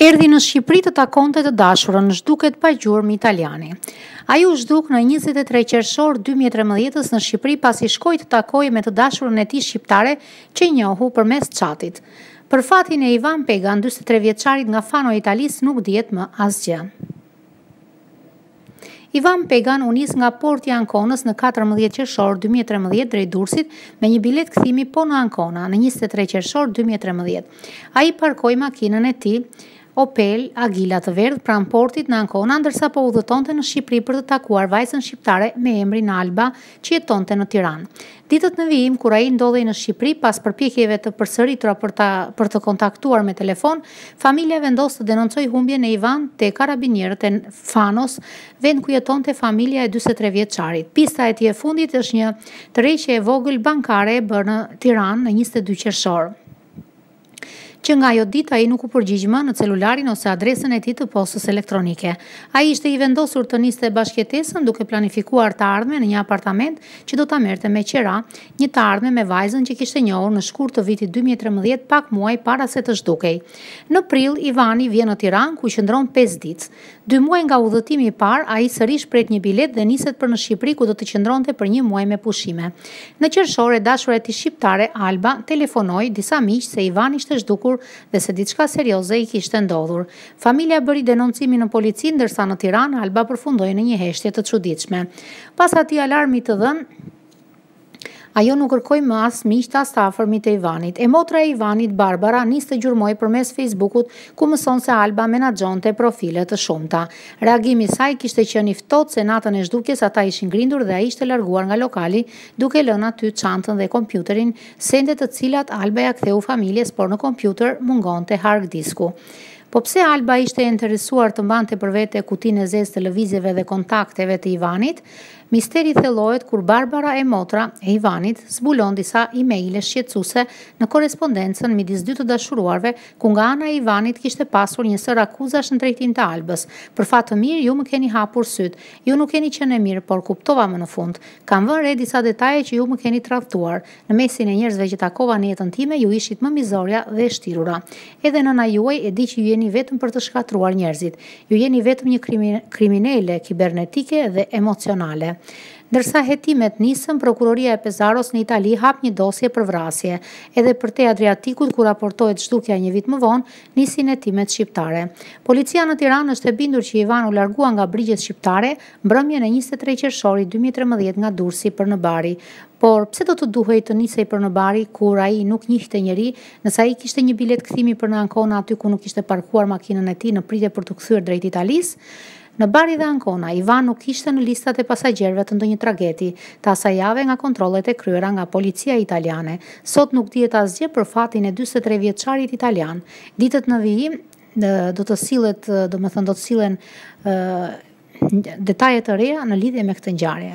Erdhi në Shqipëri të takonte të dashurën, zhduket pa gjurmë italiani. Ai u zhduk në 23 qershor 2013 në Shqipëri pasi shkoi të takojë me të dashurën e tij shqiptare që njohu përmes çatit. Për fatin e Ivan Pegan, 43 vjeçarit nga Fano e Italisë nuk dihet më asgjë. Ivan Pegan u nis nga porti i Ankonës në katërmbëdhjetë qershor dy mijë e trembëdhjetë drejt Durrësit me një biletë kthimi po në Ankona në njëzet e tre qershor dy mijë e trembëdhjetë. Ai parkoi makinën e tij Opel Agila të verdhë pranë portit në Ankona ndërsa po udhëtonte në Shqipëri për të takuar vajzën shqiptare me emrin Alba që jetonte në Tiranë. Ditët në vijim, kur ai ndodhej në Shqipëri pas përpjekjeve të përsëritura për ta për të kontaktuar me telefon, familja vendos të denoncojë humbjen e Ivan te karabinierët e Fanos, vend ku jetonte familja e dyzet e tre vjeçarit. Pista e tij e fundit është një tërheqje e vogël bankare e bërë në Tiranë në njëzet e dy qershor. Që nga ajo ditë ai nuk u përgjigj më në celularin ose adresën e tij të postës elektronike. Ai ishte i vendosur të niste bashkëjetesën duke planifikuar të ardhmen në një apartament që do ta merrte me qera, një të ardhme me vajzën që kishte njohur në shkurt të vitit dy mijë e trembëdhjetë pak muaj para se të zhdukej. Në prill, Ivani vjen në Tiranë ku qëndron pesë ditë. Dy muaj nga udhëtimi i parë, ai sërish pret një biletë dhe niset për në Shqipëri ku do të qëndronte për një muaj me pushime. Në qershor, e dashura e tij shqiptare, Alba, telefonoi disa miq se Ivan ishte zhdukur dhe se diçka serioze i kishte ndodhur. Familja bëri denoncimin në polici, ndërsa në Tiranë, Alba përfundoi në një heshtje të çuditshme. Pas atij alarmi të dhënë, Ajo nuk kërkoi më as miqtë as të afërmit e Ivanit. E motra e Ivanit, Barbara, nis të gjurmojë përmes Facebook-ut, ku mëson se Alba menaxhonte profile të shumta. Reagimi i saj kishte qenë i ftohtë se natën e zhdukjes ata ishin grindur dhe ai ishte larguar nga lokali, duke lënë aty çantën dhe kompjuterin, sende të cilat Alba ia ktheu familjes, por në kompjuter mungonte hard disku. Po pse Alba ishte e interesuar të mbante për vete kutinë e zezë të lëvizjeve dhe kontakteve të Ivanit? Misteri thellohet kur Barbara e motra e Ivanit zbulon disa e-maile shqetësuese në korrespondencën midis dy të dashuruarve, ku nga ana e Ivanit kishte pasur një sërë akuzash në drejtim të Albës, Për fat të mirë ju më keni hapur sytë. Ju nuk keni qenë e mirë, por kuptova më në fund. Kam vënë re disa detaje që ju më keni tradhtuar. Në mesin e njerëzve që takova në jetën time, ju ishit më mizorja dhe e shtirura. Edhe nëna juaj e di që ju jeni vetëm për të shkatërruar njerëzit. Ju jeni vetëm një kriminele kibernetike dhe emocionale. Ndërsa hetimet nisën, prokuroria e Pesaros në Itali hap një dosje për vrasje. Edhe përtej Adriatikut, ku raportohet zhdukja një vit më vonë, nisin hetimet shqiptare. Policia në Tiranë është e bindur që Ivan u largua nga brigjet shqiptare, mbrëmjen e njëzet e tre qershorit dy mijë e trembëdhjetë nga Durrësi për në Bari. Por, pse do të duhej të nisej për në Bari, kur ai nuk njihte njeri, nëse ai kishte një biletë kthimi për në Ancona aty ku nuk kishte parkuar makinën e tij në pritje për t'u kthyer drejt Italisë? Në Bari dhe Ancona, Ivan nuk ishte në listat e pasagjerëve të ndonjë trageti të asaj jave nga kontrollet e kryera nga policia italiane. Sot nuk dihet asgjë për fatin e dyzet e tre vjeçarit italian. Ditët në vijim, do të sillet, domethënë do të sillen detaje të reja në lidhje me këtë ngjarje.